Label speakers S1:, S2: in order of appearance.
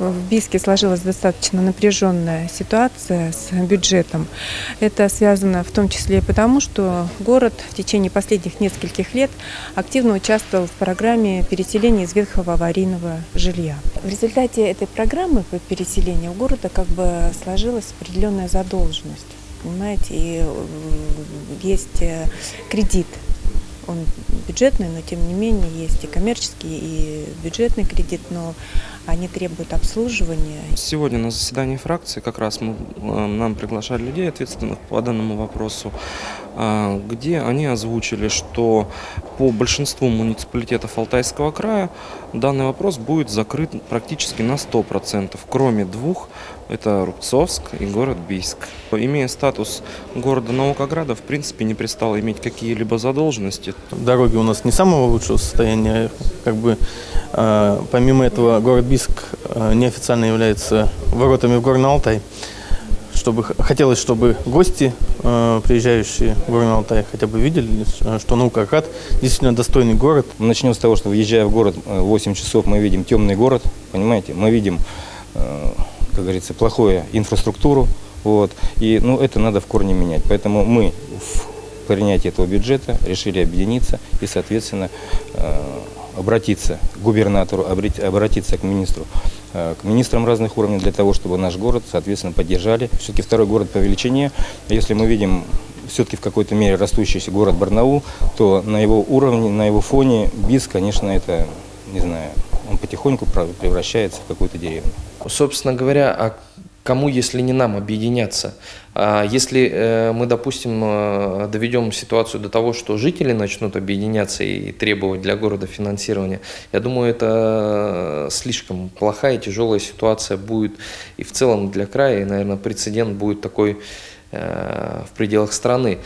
S1: В Бийске сложилась достаточно напряженная ситуация с бюджетом. Это связано в том числе и потому, что город в течение последних нескольких лет активно участвовал в программе переселения из ветхого аварийного жилья. В результате этой программы по переселению у города как бы сложилась определенная задолженность. Понимаете, и э, есть э, кредит он бюджетный, но тем не менее есть и коммерческий, и бюджетный кредит, но они требуют обслуживания.
S2: Сегодня на заседании фракции как раз мы, э, нам приглашали людей, ответственных по данному вопросу, где они озвучили, что по большинству муниципалитетов Алтайского края данный вопрос будет закрыт практически на 100%, кроме двух, это Рубцовск и город Бийск. Имея статус города Наукограда, в принципе, не пристало иметь какие-либо задолженности.
S3: Дороги у нас не самого лучшего состояния, как бы э, помимо этого город Бийск э, неофициально является воротами в Горный Алтай. Чтобы, хотелось, чтобы гости, э, приезжающие в Горный Алтай, хотя бы видели, что Наукоград действительно достойный город.
S4: Начнем с того, что въезжая в город 8 часов, мы видим темный город, понимаете, мы видим, э, как говорится, плохую инфраструктуру, вот, и, ну, это надо в корне менять. Поэтому мы в принятии этого бюджета решили объединиться и, соответственно, э, обратиться к губернатору, обратиться к министру, э, к министрам разных уровней для того, чтобы наш город, соответственно, поддержали. Все-таки второй город по величине. Если мы видим все-таки в какой-то мере растущийся город Барнаул, то на его уровне, на его фоне БИС, конечно, это, не знаю, он потихоньку превращается в какую-то деревню.
S5: Собственно говоря, а кому, если не нам, объединяться? А если э, мы, допустим, э, доведем ситуацию до того, что жители начнут объединяться и требовать для города финансирования, я думаю, это слишком плохая и тяжелая ситуация будет и в целом для края, и, наверное, прецедент будет такой э, в пределах страны.